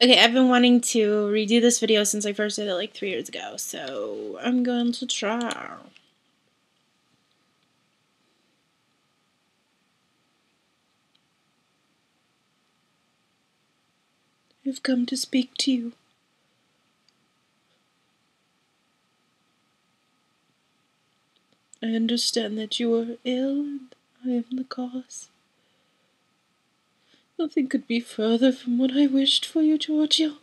Okay, I've been wanting to redo this video since I first did it like three years ago, so I'm going to try. I've come to speak to you. I understand that you are ill and I am the cause. Nothing could be further from what I wished for you, Giorgio.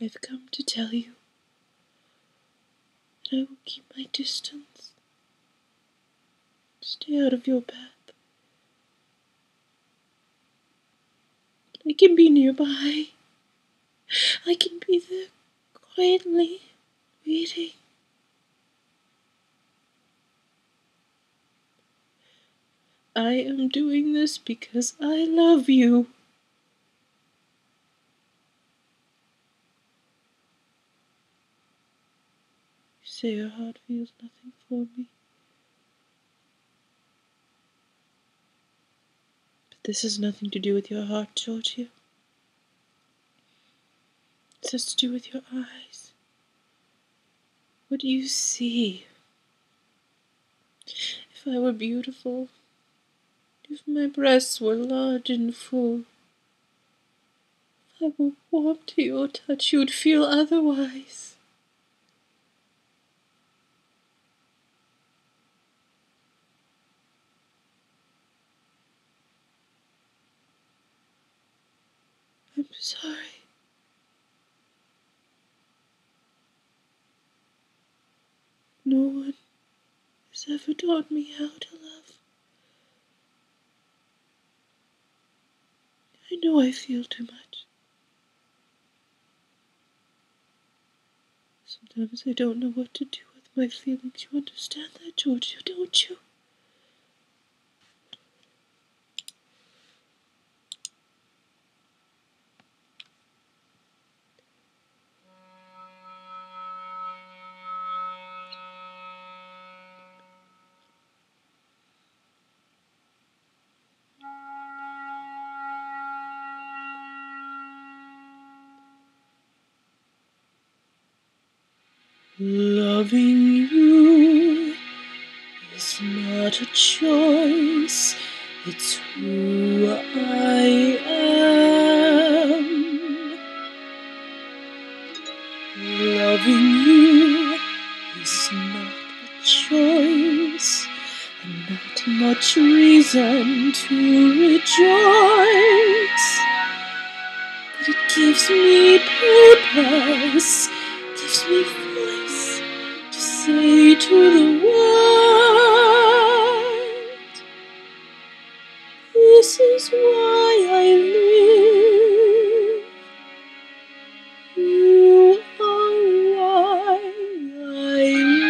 I've come to tell you that I will keep my distance. Stay out of your path. I can be nearby. I can be there quietly waiting. I am doing this because I love you. You say your heart feels nothing for me. But this has nothing to do with your heart, Giorgio. This has to do with your eyes. What do you see? If I were beautiful, if my breasts were large and full, if I were warm to your touch, you'd feel otherwise. I'm sorry. No one has ever taught me how to love. I know I feel too much. Sometimes I don't know what to do with my feelings. You understand that, Giorgio, don't you? Loving you is not a choice, it's who I am. Loving you is not a choice, and not much reason to rejoice. But it gives me purpose, gives me to the world, This is why I live. You are why I live.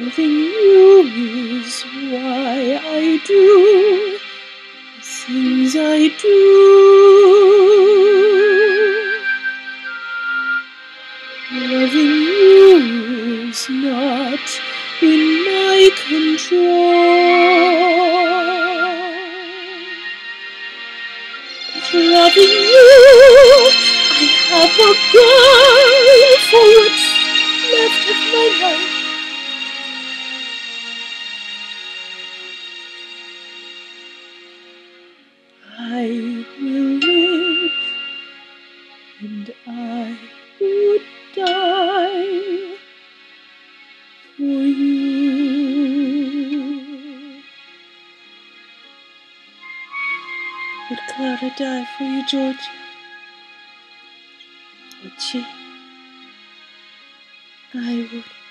Loving you is why I do the things I do. Not in my control. But loving you, I have a goal for what's left of my life. I will live and I would die Would Clara die for you, Giorgio? Would she? I would.